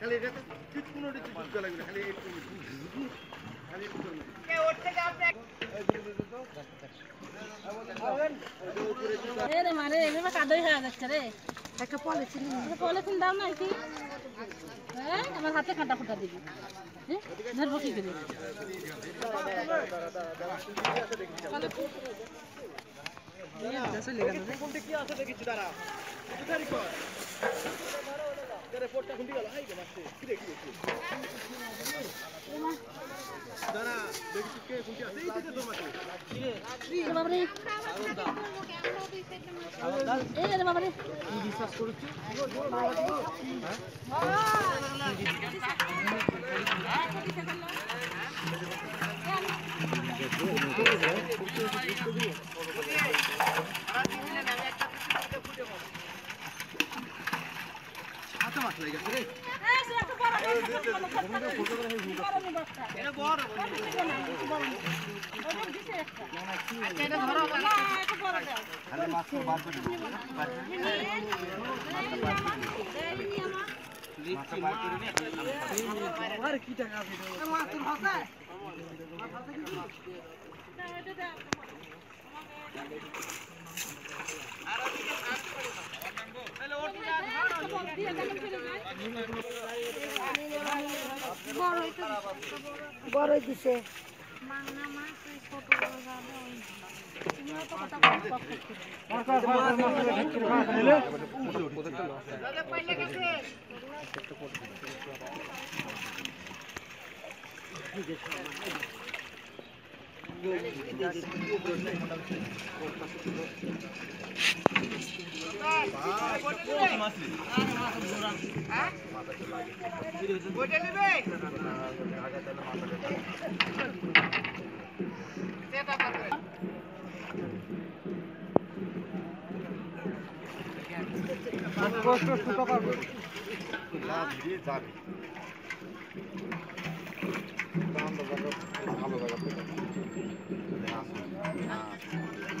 খালি চুপ লাগবে খালি একটু খালি একটু এ রে মারে এভাবে কাদই হয়ে যাচ্ছে রে। আরে পোটটা খুঁটি গেল হাই গে কি রে কি রে, কি রে? দাঁড়া দেখছি কে খুঁটি মাছ লেগে রে। এই সে একটা বড় এটা বড় বড় ওটা দিছে একটা আচ্ছা এটা ধরো না এটা বড় দাও খালি মাছ তো বার করে দিবো আরে কি টাকা আছে মাছ তোর হাতে এটা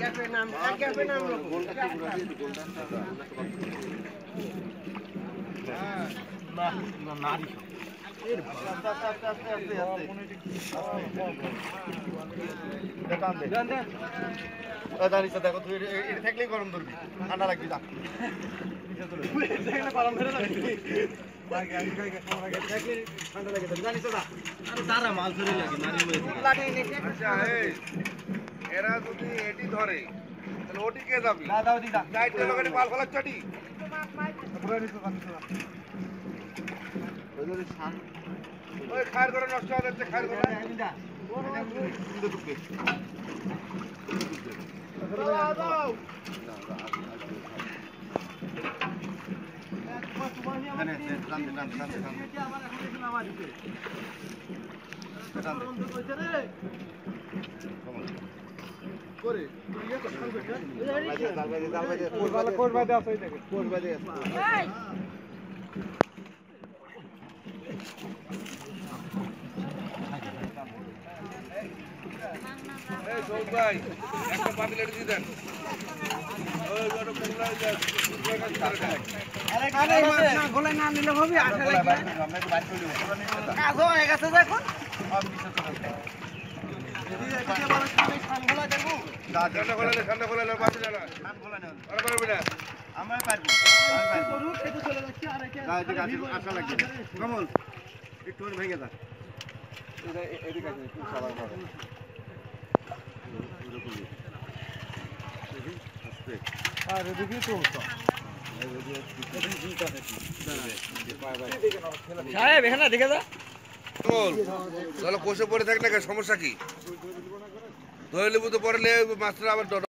ক্যাফে নাম ক্যাফে নাম জানিস দেখো তুই এটা থাকলেই গরম ধরবি ঠান্ডা লাগবি যা গরম ধরে লাগে জানিস না আচ্ছা এই এরা যদি এটি ধরে তাহলে ওটি কে যাবি? না দাও দিদা। চারটে লোকের পাল ফলার চটি। ওই খায়ের করে নষ্ট হয়ে যাচ্ছে খায়ের করে সৌদ ভাই একটা পাতিলেট দিয়ে দেন কাজ হয়ে গেছে দেখুন। চলে একটু আর এদিকে তো সাহেব এখানে দেখে যা। বল তাহলে কোষে পড়ে থাক না কেন? সমস্যা কি? ধরে নেবো তো পরে মাছটা আবার